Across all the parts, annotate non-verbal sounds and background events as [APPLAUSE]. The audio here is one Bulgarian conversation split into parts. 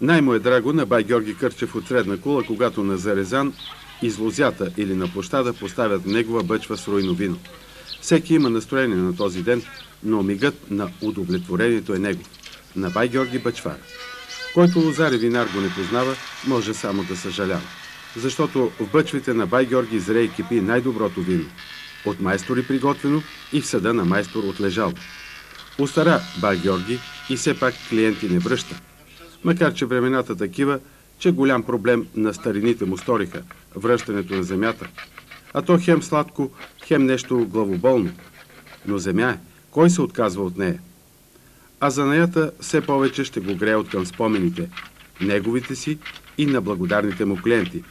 Най-му е драго на бай Георги Кърчев от Средна кула, когато на Зарезан из лозята или на площада поставят негова бъчва с руйно вино. Всеки има настроение на този ден, но мигът на удовлетворението е негов. На бай Георги Бъчвар. Който лозар и винар го не познава, може само да съжалява. Защото в бъчвите на бай Георги зрее и кипи най-доброто вино. От майстори приготвено и в съда на майстор отлежал. Устара бай Георги и все пак клиенти не връща. Макар, че времената такива, че голям проблем на старините му сториха – връщането на земята. А то хем сладко, хем нещо главоболно. Но земя е. Кой се отказва от нея? А занаята все повече ще го грее от към спомените, неговите си и на благодарните му клиенти.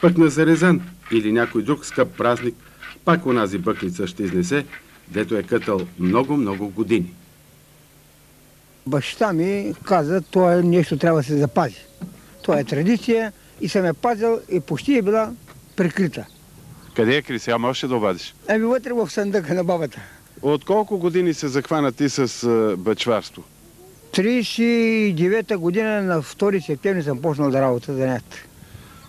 Пък на Зарезан или някой друг скъп празник, пак онази бъклица ще изнесе, дето е кътал много-много години. Баща ми каза, това нещо трябва да се запази. Това е традиция и съм я пазил и почти е била прикрита. Къде е Кри? Сега можеш да обадиш. Ами вътре в съндъка на бабата. От колко години се захвана ти с бъчварство? 39-та година на 2 септември съм почнал да работя за нят.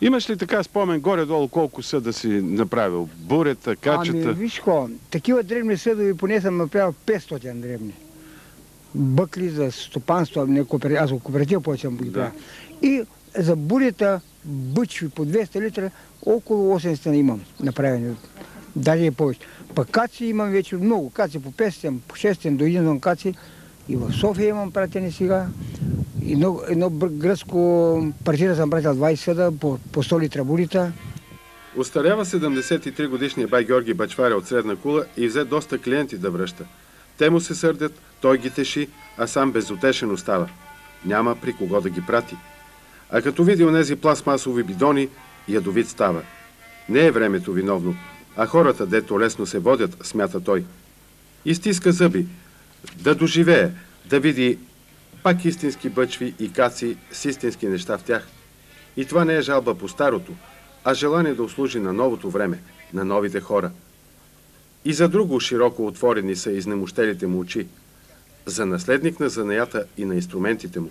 Имаш ли така спомен горе-долу колко са да си направил? Бурета, качета? Ами виж ко, такива древни съдови поне съм направил 500 древни. Бъкли за стопанство, не кооператив, аз кооператив съм ги правил. И за бурята бъчви по 200 литра около 800 имам направени. Даже и повече. Пък каци имам вече много. Каци по 500, по 600 до 1 каци. И в София имам пратени сега. Едно, едно гръцко партия съм пратил 20 съда по, по 100 литра бурите. Остарява 73 годишния бай Георги Бачваря от Средна кула и взе доста клиенти да връща. Те му се сърдят, той ги теши, а сам безотешен остава. Няма при кого да ги прати. А като види онези пластмасови бидони, ядовит става. Не е времето виновно, а хората, дето лесно се водят, смята той. Изтиска зъби, да доживее, да види пак истински бъчви и каци с истински неща в тях. И това не е жалба по старото, а желание да услужи на новото време, на новите хора. И за друго широко отворени са изнемощелите му очи. За наследник на занаята и на инструментите му.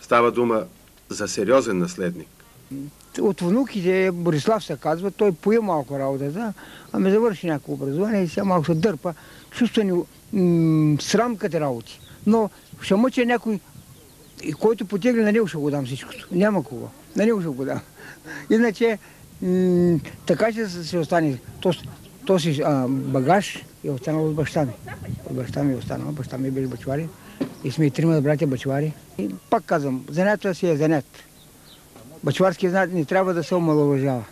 Става дума за сериозен наследник. От внуките Борислав се казва, той пое малко работата, ами завърши някакво образование и сега малко се дърпа. Чувства ни срам като работи. Но ще мъча някой, който потегне, на него ще го дам всичкото. Няма кого. На него ще го дам. [LAUGHS] Иначе така ще се остане. То, то си а, багаж е останал от баща ми. От баща ми е останал. Баща ми е бил бачвари. И сме и трима братя бачвари. И пак казвам, занятата си е занят. Бачварски знат не трябва да се омалуважава.